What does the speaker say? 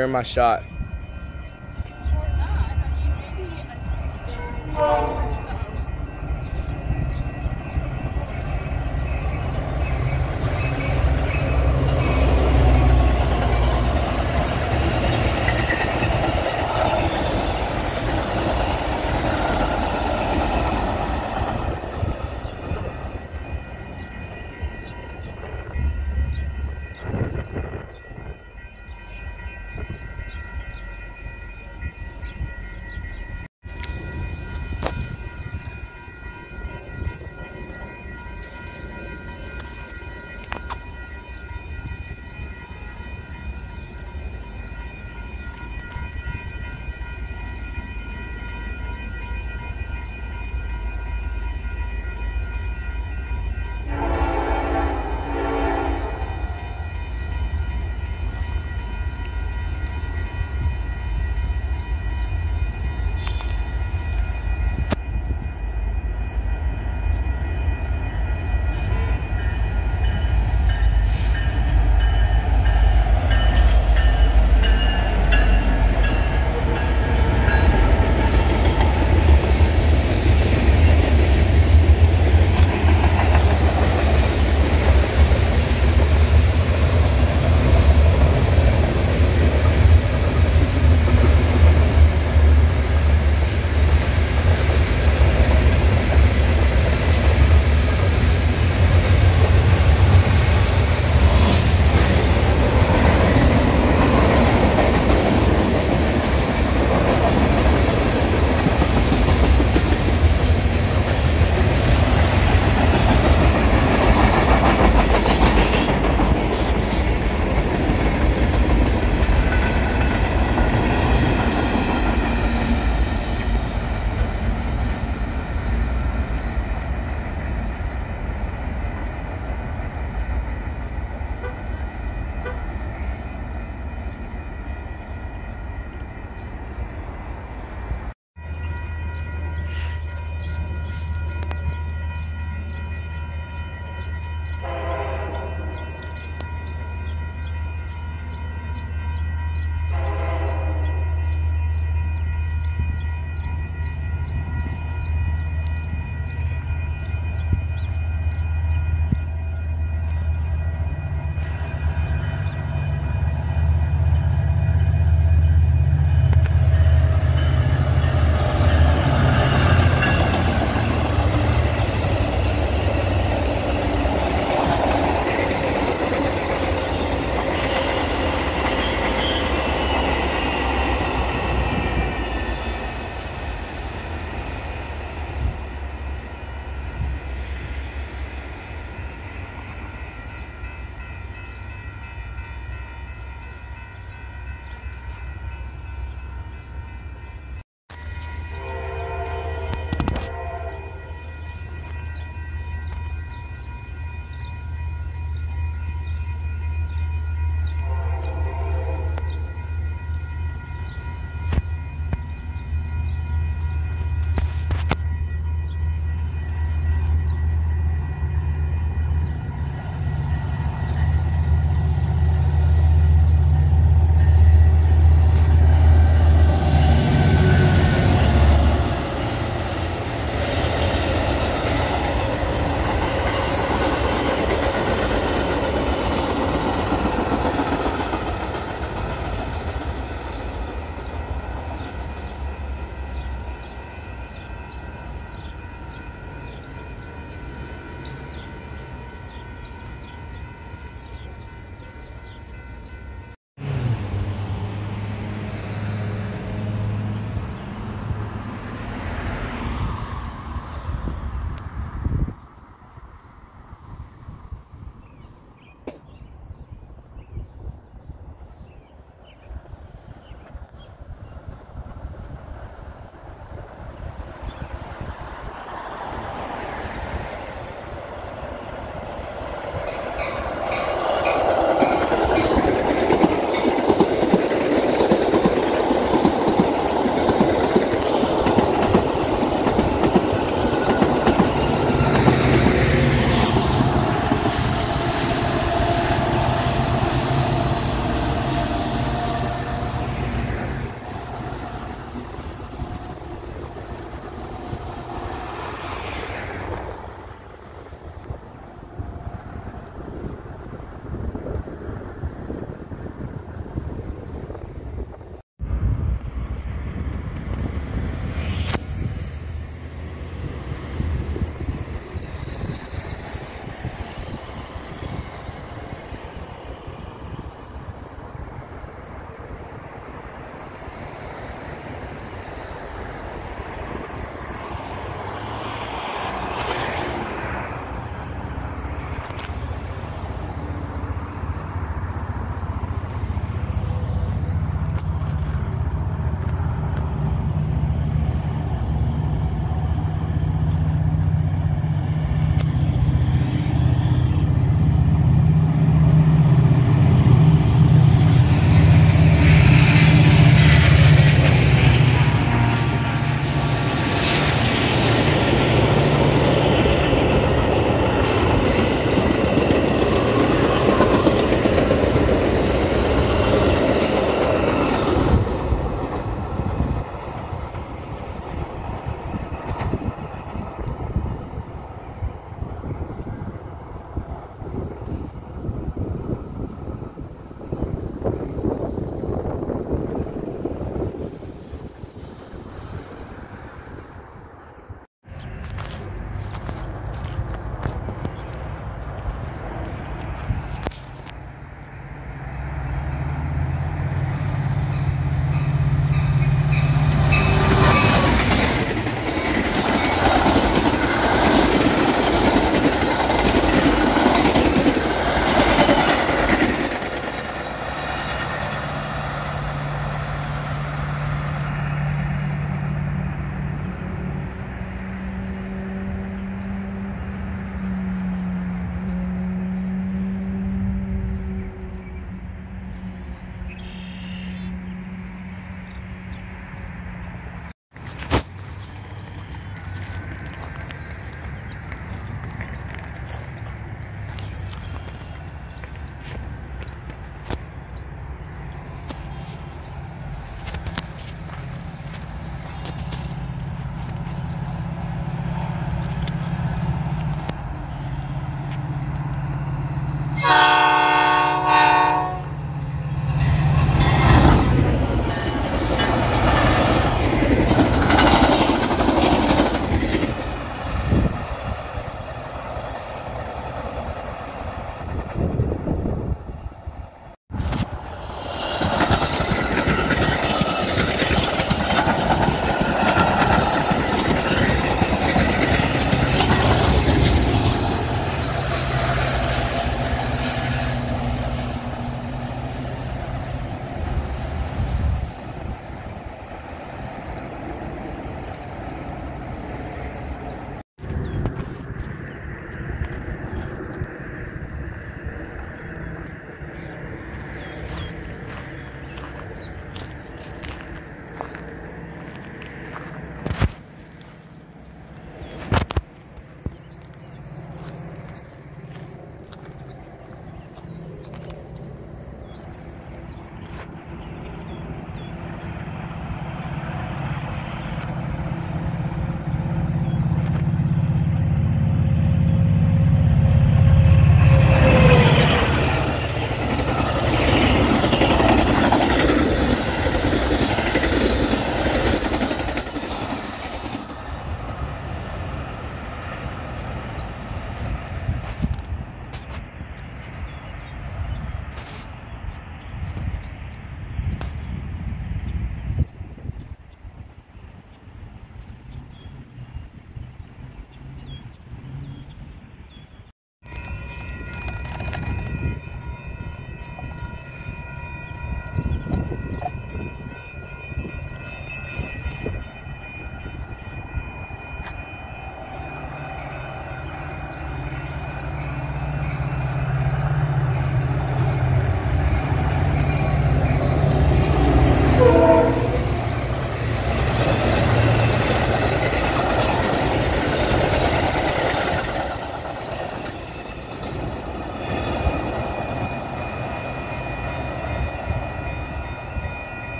In my shot.